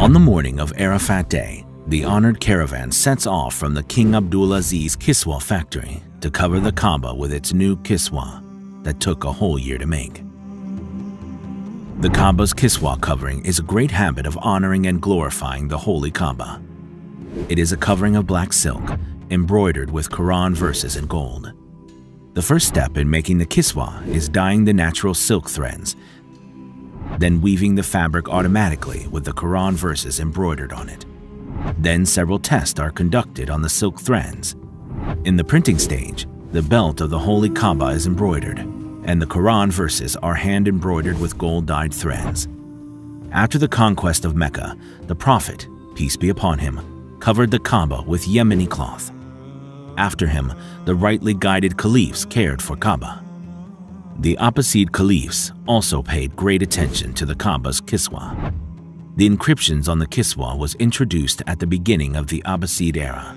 On the morning of Arafat Day, the honored caravan sets off from the King Abdulaziz Kiswa factory to cover the Kaaba with its new Kiswa that took a whole year to make. The Kaaba's Kiswa covering is a great habit of honoring and glorifying the holy Kaaba. It is a covering of black silk, embroidered with Quran verses in gold. The first step in making the Kiswa is dyeing the natural silk threads then weaving the fabric automatically with the Quran verses embroidered on it. Then several tests are conducted on the silk threads. In the printing stage, the belt of the Holy Kaaba is embroidered, and the Quran verses are hand embroidered with gold-dyed threads. After the conquest of Mecca, the Prophet, peace be upon him, covered the Kaaba with Yemeni cloth. After him, the rightly guided caliphs cared for Kaaba. The Abbasid caliphs also paid great attention to the Kaaba's Kiswa. The inscriptions on the Kiswa was introduced at the beginning of the Abbasid era.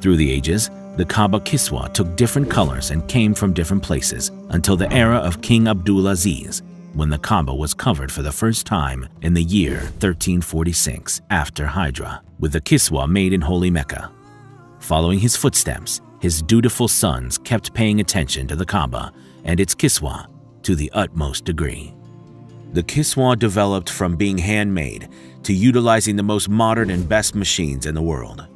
Through the ages, the Kaaba Kiswa took different colors and came from different places until the era of King Abdulaziz, when the Kaaba was covered for the first time in the year 1346 after Hijra, with the Kiswa made in Holy Mecca. Following his footsteps, his dutiful sons kept paying attention to the Kaaba and its kiswa to the utmost degree. The kiswa developed from being handmade to utilizing the most modern and best machines in the world.